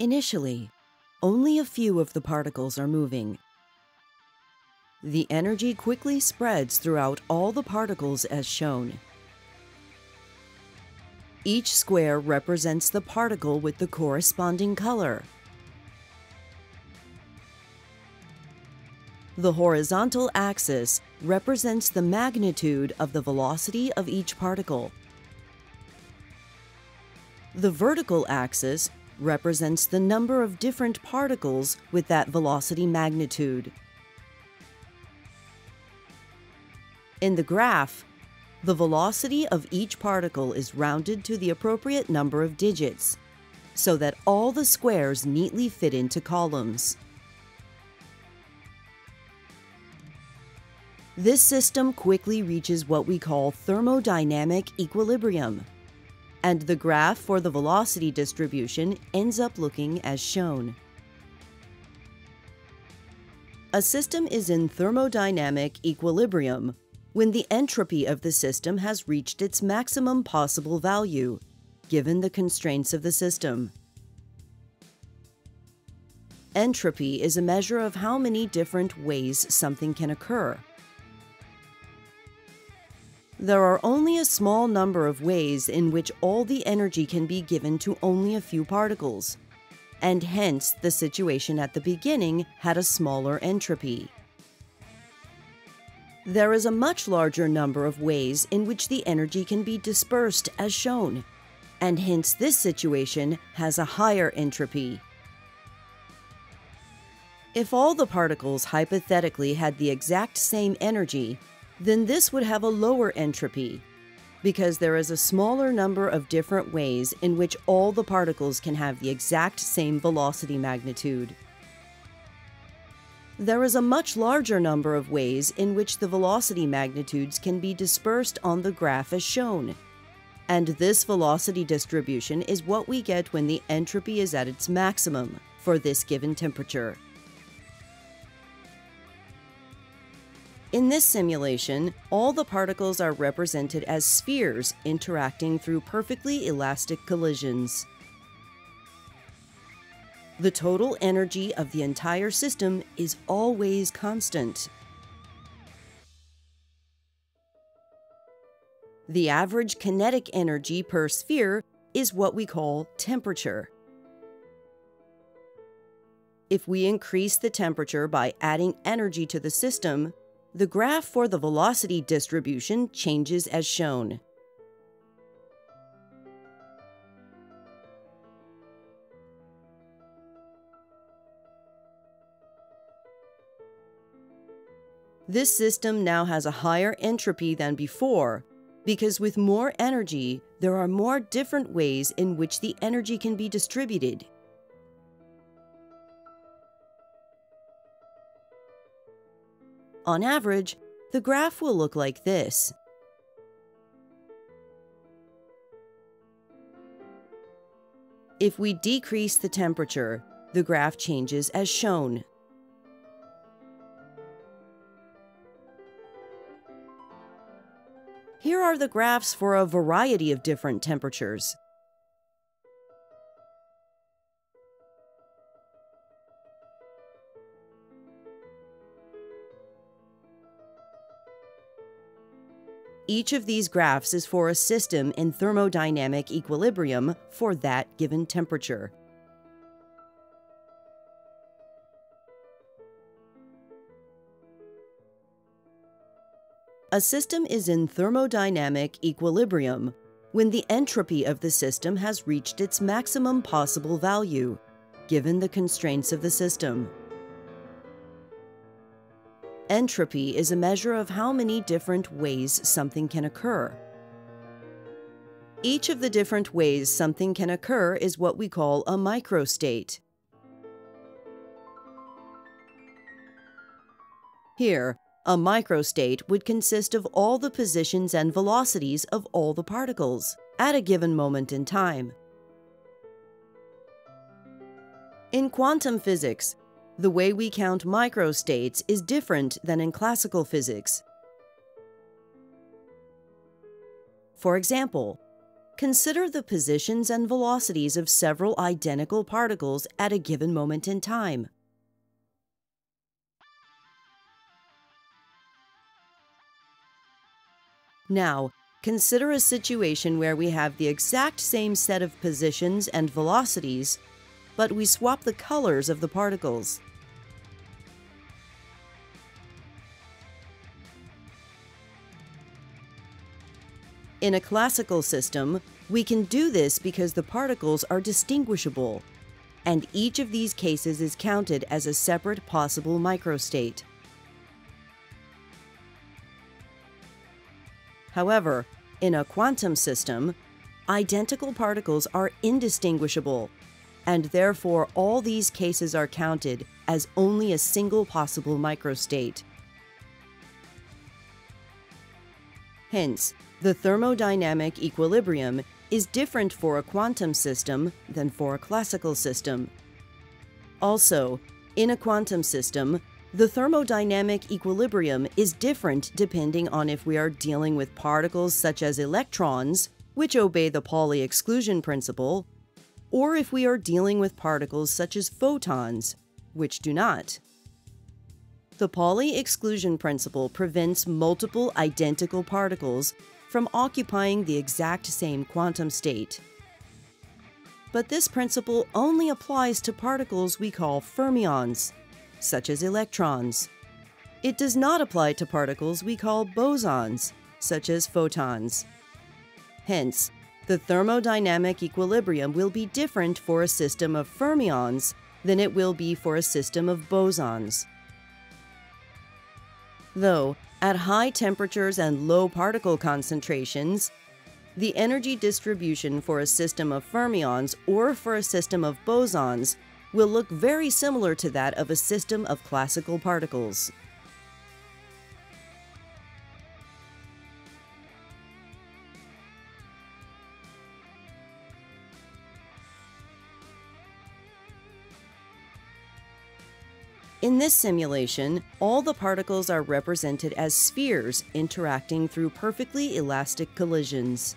Initially, only a few of the particles are moving. The energy quickly spreads throughout all the particles as shown. Each square represents the particle with the corresponding color. The horizontal axis represents the magnitude of the velocity of each particle. The vertical axis represents the number of different particles with that velocity magnitude. In the graph, the velocity of each particle is rounded to the appropriate number of digits, so that all the squares neatly fit into columns. This system quickly reaches what we call thermodynamic equilibrium and the graph for the velocity distribution ends up looking as shown. A system is in thermodynamic equilibrium when the entropy of the system has reached its maximum possible value, given the constraints of the system. Entropy is a measure of how many different ways something can occur. There are only a small number of ways in which all the energy can be given to only a few particles, and hence the situation at the beginning had a smaller entropy. There is a much larger number of ways in which the energy can be dispersed as shown, and hence this situation has a higher entropy. If all the particles hypothetically had the exact same energy, then this would have a lower entropy because there is a smaller number of different ways in which all the particles can have the exact same velocity magnitude. There is a much larger number of ways in which the velocity magnitudes can be dispersed on the graph as shown. And this velocity distribution is what we get when the entropy is at its maximum for this given temperature. In this simulation, all the particles are represented as spheres interacting through perfectly elastic collisions. The total energy of the entire system is always constant. The average kinetic energy per sphere is what we call temperature. If we increase the temperature by adding energy to the system, the graph for the velocity distribution changes as shown. This system now has a higher entropy than before because with more energy, there are more different ways in which the energy can be distributed. On average, the graph will look like this. If we decrease the temperature, the graph changes as shown. Here are the graphs for a variety of different temperatures. Each of these graphs is for a system in thermodynamic equilibrium for that given temperature. A system is in thermodynamic equilibrium when the entropy of the system has reached its maximum possible value, given the constraints of the system. Entropy is a measure of how many different ways something can occur. Each of the different ways something can occur is what we call a microstate. Here, a microstate would consist of all the positions and velocities of all the particles at a given moment in time. In quantum physics, the way we count microstates is different than in classical physics. For example, Consider the positions and velocities of several identical particles at a given moment in time. Now, consider a situation where we have the exact same set of positions and velocities, but we swap the colors of the particles. In a classical system, we can do this because the particles are distinguishable, and each of these cases is counted as a separate possible microstate. However, in a quantum system, identical particles are indistinguishable, and therefore all these cases are counted as only a single possible microstate. Hence, the thermodynamic equilibrium is different for a quantum system than for a classical system. Also, in a quantum system, the thermodynamic equilibrium is different depending on if we are dealing with particles such as electrons, which obey the Pauli exclusion principle, or if we are dealing with particles such as photons, which do not. The Pauli exclusion principle prevents multiple identical particles from occupying the exact same quantum state. But this principle only applies to particles we call fermions, such as electrons. It does not apply to particles we call bosons, such as photons. Hence, the thermodynamic equilibrium will be different for a system of fermions than it will be for a system of bosons. Though, at high temperatures and low particle concentrations, the energy distribution for a system of fermions or for a system of bosons will look very similar to that of a system of classical particles. In this simulation, all the particles are represented as spheres interacting through perfectly elastic collisions.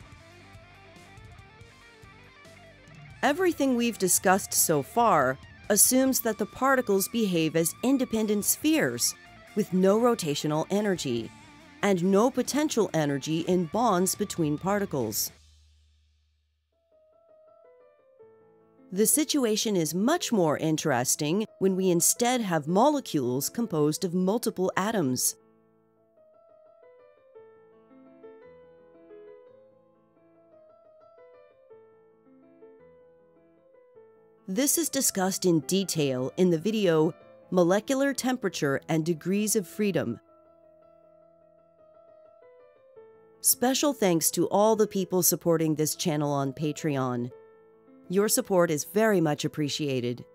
Everything we've discussed so far assumes that the particles behave as independent spheres with no rotational energy and no potential energy in bonds between particles. The situation is much more interesting when we instead have molecules composed of multiple atoms. This is discussed in detail in the video Molecular Temperature and Degrees of Freedom. Special thanks to all the people supporting this channel on Patreon. Your support is very much appreciated.